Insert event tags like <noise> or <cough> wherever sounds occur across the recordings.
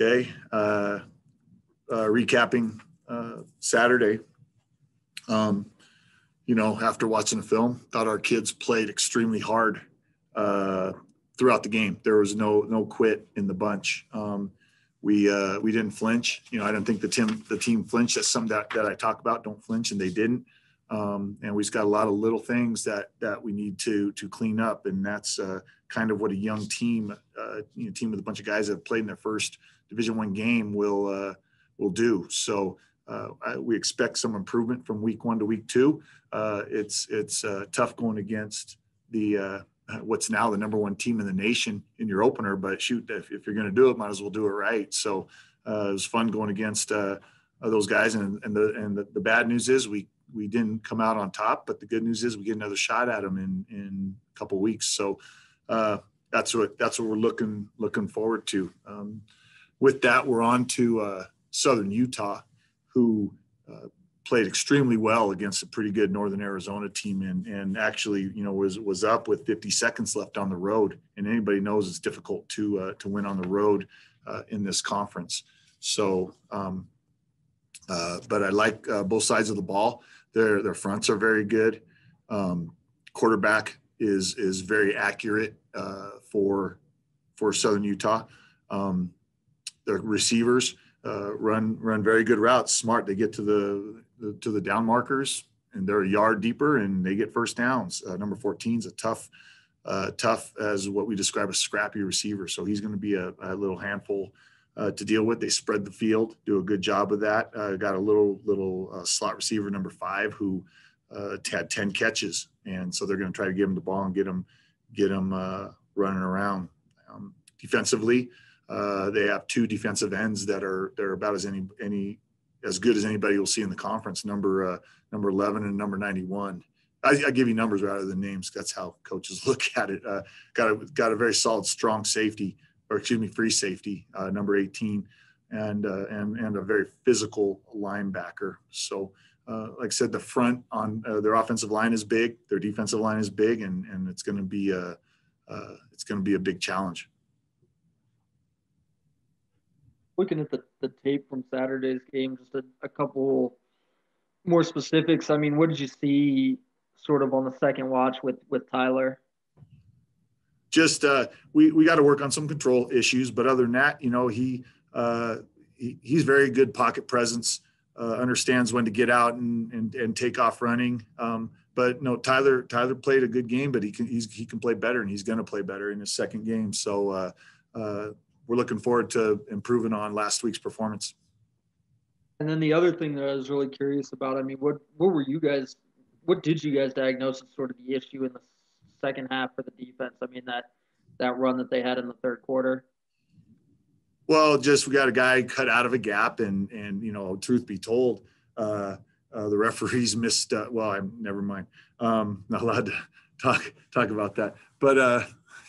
Okay. Uh, uh, recapping uh, Saturday. Um, you know, after watching the film, thought our kids played extremely hard uh, throughout the game. There was no no quit in the bunch. Um, we uh, we didn't flinch. You know, I don't think the team the team flinched. That's something that, that I talk about. Don't flinch, and they didn't. Um, and we've got a lot of little things that that we need to to clean up, and that's uh, kind of what a young team, uh, you know, team with a bunch of guys that have played in their first Division One game will uh, will do. So uh, I, we expect some improvement from week one to week two. Uh, it's it's uh, tough going against the what's now the number one team in the nation in your opener, but shoot, if, if you're going to do it, might as well do it right. So it was fun going against those guys. And, and the and the, the, bad news is we we didn't come out on top, but the good news is we get another shot at them in in a couple weeks. So that's what that's what we're looking looking forward to. Um, with that, we're on to Southern Utah who uh, played extremely well against a pretty good Northern Arizona team and and actually you know was was up with 50 seconds left on the road and anybody knows it's difficult to uh, to win on the road uh, in this conference so um, uh, but I like uh, both sides of the ball their their fronts are very good um, quarterback is is very accurate uh, for for Southern Utah um, their receivers uh, run run very good routes. Smart. They get to the, the, to the down markers and they're a yard deeper and they get first downs. Uh, number 14 is a tough, uh, tough as what we describe as scrappy receiver. So he's going to be a, a, little handful uh, to deal with. They spread the field, do a good job of that. Uh, got a little little uh, slot receiver number five who had 10 catches, and so they're going to try to give him the ball and get him get him running around. Um, defensively, uh, they have two defensive ends that are they're about as any any as good as anybody you'll see in the conference. Number uh, number eleven and number ninety one. I, I, give you numbers rather than names. That's how coaches <laughs> look at it. Uh, got a got a very solid, strong safety, or excuse me, free safety, uh, number eighteen, and uh, and and a very physical linebacker. So. Uh, like I said, the front on their offensive line is big. Their defensive line is big, and and it's going to be a it's going to be a big challenge looking at the, the tape from Saturday's game, just a, a couple more specifics. I mean, what did you see sort of on the second watch with with Tyler? Just uh, we we got to work on some control issues, but other than that, you know, he, uh, he he's very good pocket presence. Uh, understands when to get out and and, and take off running. Um, but no, Tyler Tyler played a good game, but he can he can play better, and he's going to play better in his second game. So uh, uh, we're looking forward to improving on last week's performance. And then the other thing that I was really curious about, I mean, what what were you guys, what did you guys diagnose as sort of the issue in the second half for the defense? I mean, that that run that they had in the third quarter. Well, just we got a guy cut out of a gap, and and you know, truth be told, uh, uh, the referees <laughs> missed. Uh, well, I'm never mind. Um, not allowed to talk talk about that, but uh,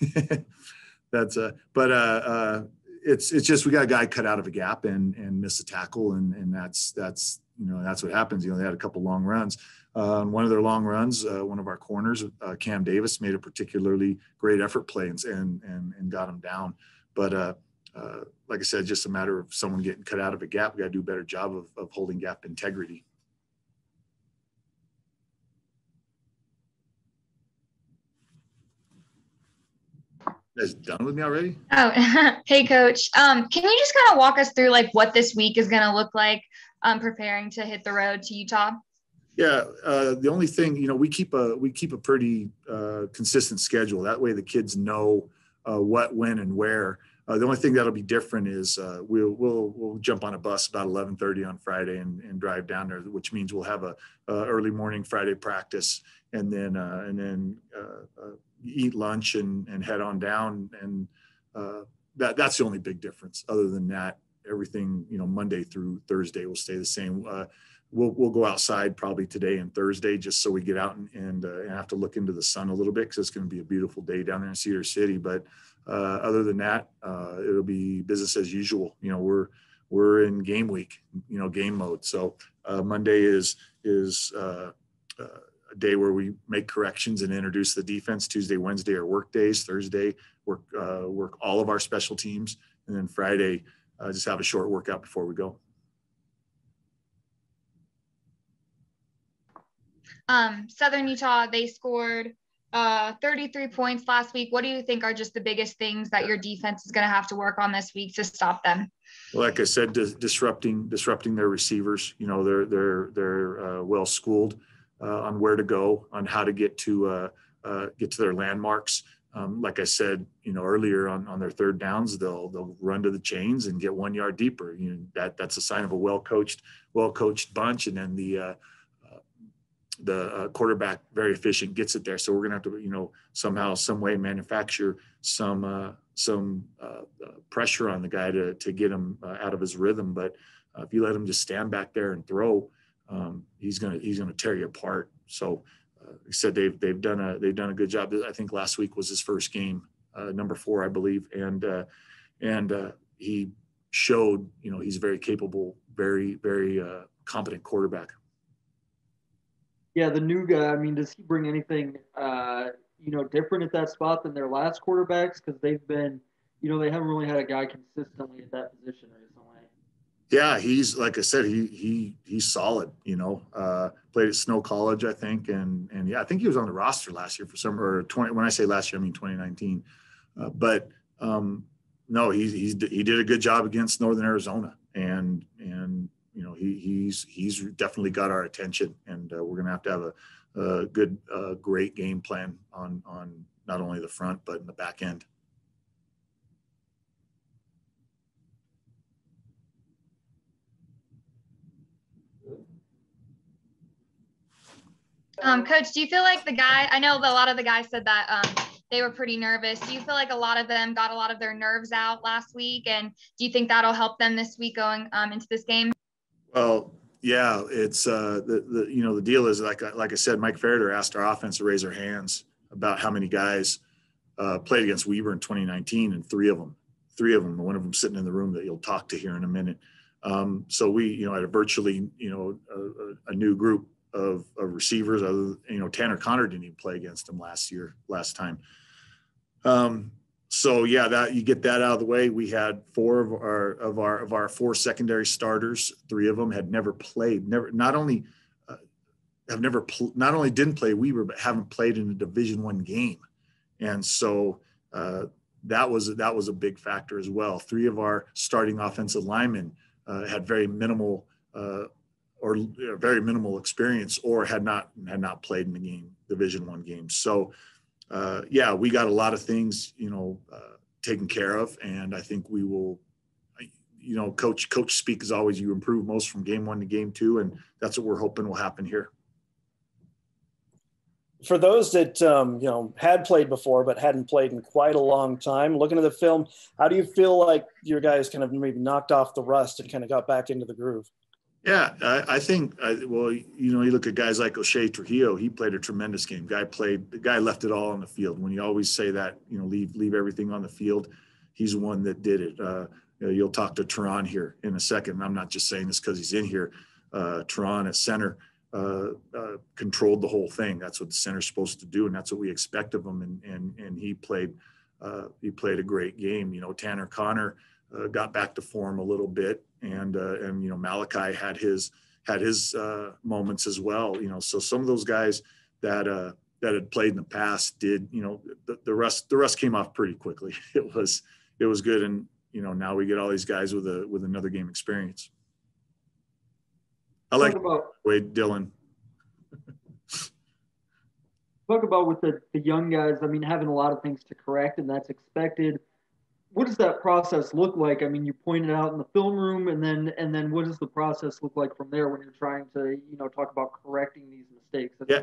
<laughs> that's uh but uh uh it's it's just we got a guy cut out of a gap and and miss a tackle and and that's that's you know that's what happens you know they had a couple long runs on one of their long runs uh, one of our corners uh, cam davis made a particularly great effort play and and and, got him down but uh, uh, like i said just a matter of someone getting cut out of a gap we got to do a better job of, of holding gap integrity guys done with me already? Oh, <laughs> hey, coach. Um, can you just kind of walk us through like what this week is going to look like um, preparing to hit the road to Utah? Yeah, uh, the only thing you know, we keep a we keep a pretty uh, consistent schedule. That way, the kids know uh, what, when, and where. Uh, the only thing that'll be different is uh, we'll we'll we'll jump on a bus about 11:30 on Friday and, and drive down there, which means we'll have a, a early morning Friday practice and then uh, and then eat lunch and, and head on down. And that that's the only big difference. Other than that, everything you know Monday through Thursday will stay the same. Uh, we'll we'll go outside probably today and Thursday just so we get out and and, uh, and have to look into the sun a little bit because it's going to be a beautiful day down there in Cedar City. But uh, other than that, uh, it'll be business as usual. You know we're we're in game week, you know game mode. So uh, Monday is is a day where we make corrections and introduce the defense. Tuesday, Wednesday are work days. Thursday, work uh, work all of our special teams, and then Friday uh, just have a short workout before we go. Um, Southern Utah, they scored uh, 33 points last week. What do you think are just the biggest things that your defense is going to have to work on this week to stop them? Like I said, dis- disrupting disrupting their receivers. You know, they're they're they're uh, well schooled uh, on where to go, on how to get to uh, uh, get to their landmarks. Um, like I said, you know, earlier on, on their third downs, they'll they'll run to the chains and get one yard deeper. You know, that that's a sign of a well coached well coached bunch. And then the uh, the uh, quarterback very efficient gets it there. So we're gonna have to, you know, somehow, some way, manufacture some uh, some uh, uh pressure on the guy to to get him uh, out of his rhythm. But uh, if you let him just stand back there and throw, um, he's gonna he's gonna tear you apart. So, like I said they've they've done a they've done a good job. I think last week was his first game, number four, I believe, and and he showed, you know, he's a very capable, very very competent quarterback yeah, the new guy. I mean, does he bring anything, uh, you know, different at that spot than their last quarterbacks? Because they've been, you know, they haven't really had a guy consistently at that position recently. Yeah, he's like I said, he he he's solid. You know, uh, played at Snow College, I think, and and yeah, I think he was on the roster last year for some or twenty. When I say last year, I mean 2019. Uh, but um, no, he he's he did a good job against Northern Arizona, and and you know he, he's he's definitely got our attention, and uh, we're going to have to have a, a good, uh, great game plan on on not only the front but in the back end. Um, Coach, do you feel like the guy? I know a lot of the guys said that um, they were pretty nervous. Do you feel like a lot of them got a lot of their nerves out last week, and do you think that'll help them this week going um, into this game? Well, yeah, it's uh, the the you know the deal is like like I said, Mike Ferriter asked our offense to raise their hands about how many guys uh, played against Weber in 2019, and three of them, three of them, one of them sitting in the room that you'll talk to here in a minute. Um, so we, you know, had a virtually, you know, a, a new group of, of, receivers. Other, you know, Tanner Conner didn't even play against them last year, last time. Um, so yeah, that you get that out of the way. We had four of our of our of our four secondary starters. Three of them had never played. Never not only uh, have never pl- not only didn't play Weber, but haven't played in a Division One game, and so uh, that was that was a big factor as well. Three of our starting offensive linemen uh, had very minimal uh, or very minimal experience, or had not had not played in the game Division One games. So uh, yeah, we got a lot of things, you know, uh, taken care of, and I think we will. You know, coach coach speak is always you improve most from game one to game two, and that's what we're hoping will happen here. For those that um, you know had played before but hadn't played in quite a long time, looking at the film, how do you feel like your guys kind of maybe knocked off the rust and kind of got back into the groove? Yeah, I, I think I, well, you know, you look at guys like O'Shea Trujillo. He played a tremendous game. Guy played. The guy left it all on the field. When you always say that, you know, leave leave everything on the field. He's one that did it. Uh, you you'll talk to Teron here in a second. I'm not just saying this because he's in here. Uh, Teron at center uh, uh, controlled the whole thing. That's what the center's supposed to do, and that's what we expect of him. And and and he played uh, he played a great game. You know, Tanner Conner uh, got back to form a little bit, and uh, and you know Malachi had his had his uh, moments as well. You know, so some of those guys that uh, that had played in the past did you know the, the rest the rest came off pretty quickly. <laughs> It was it was good, and you know now we get all these guys with a with another game experience. I like about, Wade Dylan. <laughs> talk about with the, the young guys. I mean, having a lot of things to correct, and that's expected what does that process look like? I mean, you pointed out in the film room, and then and then what does the process look like from there when you're trying to you know talk about correcting these mistakes? yeah,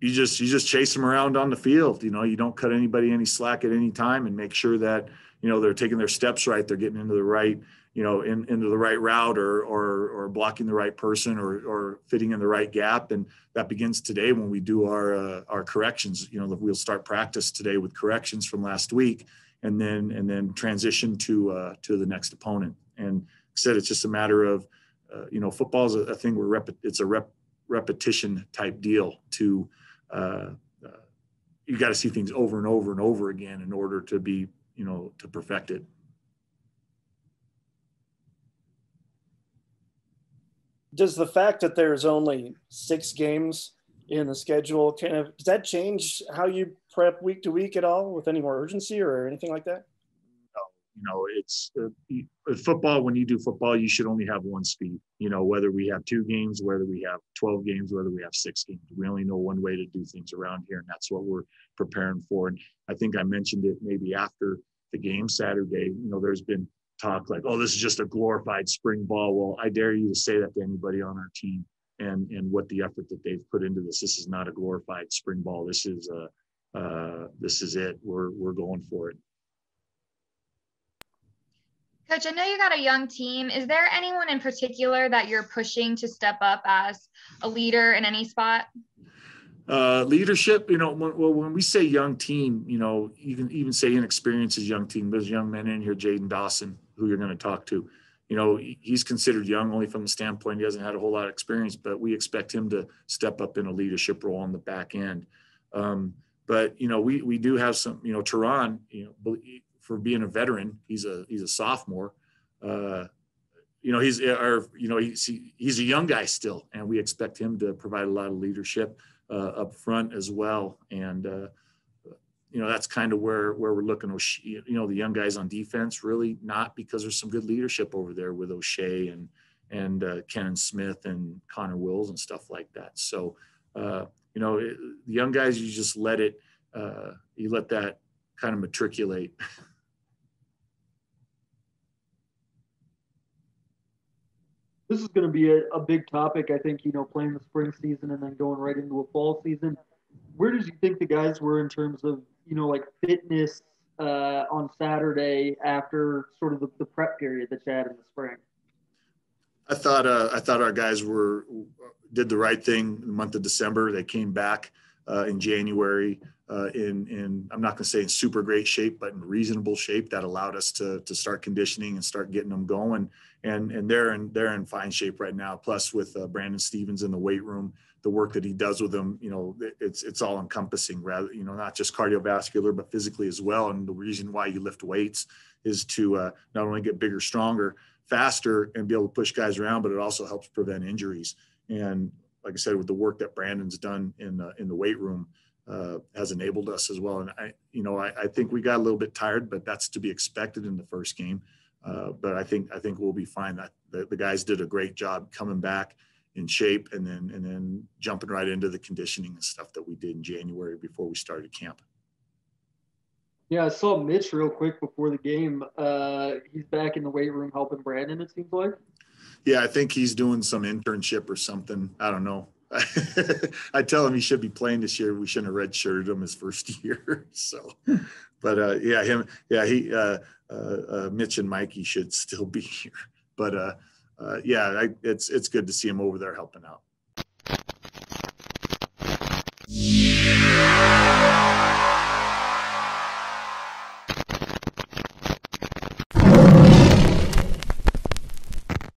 you just you just chase them around on the field. You know, you don't cut anybody any slack at any time, and make sure that you know they're taking their steps right, they're getting into the right you know in, into the right route or or or blocking the right person or or fitting in the right gap, and that begins today when we do our uh, our corrections. You know, we'll start practice today with corrections from last week and then and then transition to uh, to the next opponent. And said it's just a matter of uh, you know football is a, a, thing where rep, it's a rep, repetition type deal. To uh, uh you got to see things over and over and over again in order to be you know to perfect it. Does the fact that there's only six games in the schedule kind of does that change how you prep week to week at all with any more urgency or anything like that? No, you know, it's uh, football. When you do football, you should only have one speed. You know, whether we have two games, whether we have 12 games, whether we have six games, we only know one way to do things around here, and that's what we're preparing for. And I think I mentioned it maybe after the game Saturday. You know, there's been talk like, "Oh, this is just a glorified spring ball." Well, I dare you to say that to anybody on our team, and and what the effort that they've put into this. This is not a glorified spring ball. This is a uh, this is it. We're we're going for it. Coach, I know you got a young team. Is there anyone in particular that you're pushing to step up as a leader in any spot? Uh, leadership, you know, when, well, when we say young team, you know, you can even say inexperienced as young team. There's young men in here, Jaden Dawson, who you're going to talk to. You know, he's considered young only from the standpoint he hasn't had a whole lot of experience, but we expect him to step up in a leadership role on the back end. Um, but you know, we we do have some, you know, Tehran, you know, for being a veteran. He's a he's a sophomore. Uh, you know, he's our you know he's he's a young guy still, and we expect him to provide a lot of leadership uh, up front as well. And uh, you know, that's kind of where where we're looking. You know, the young guys on defense really not because there's some good leadership over there with O'Shea and and uh, Kenan Smith and Connor Wills and stuff like that. So, uh, you know, it, the young guys, you just let it, uh, you let that kind of matriculate. this is going to be a, a big topic. I think, you know, playing the spring season and then going right into a fall season. Where did you think the guys were in terms of, you know, like fitness uh, on Saturday after sort of the, the prep period that you had in the spring? I thought uh, I thought our guys were did the right thing in the month of December. They came back uh, in January uh, in in I'm not going to say in super great shape, but in reasonable shape that allowed us to to start conditioning and start getting them going. And and they're in they're in fine shape right now. Plus with uh, Brandon Stevens in the weight room, the work that he does with them, you know, it's it's all encompassing. Rather, you know, not just cardiovascular but physically as well. And the reason why you lift weights is to uh, not only get bigger, stronger, faster, and be able to push guys around, but it also helps prevent injuries. And like I said, with the work that Brandon's done in in the weight room uh, has enabled us as well. And I, you know, I, I, think we got a little bit tired, but that's to be expected in the first game. Uh, but I think I think we'll be fine. That the, the, guys did a great job coming back in shape and then and then jumping right into the conditioning and stuff that we did in January before we started camp. Yeah, I saw Mitch real quick before the game. Uh, he's back in the weight room helping Brandon. It seems like. Yeah, I think he's doing some internship or something. I don't know. <laughs> I tell him he should be playing this year. We shouldn't have redshirted him his first <laughs> year. so, but uh, yeah, him, yeah, he, uh, Mitch and Mikey should still be here. <laughs> But uh, uh, yeah, I, it's it's good to see him over there helping out.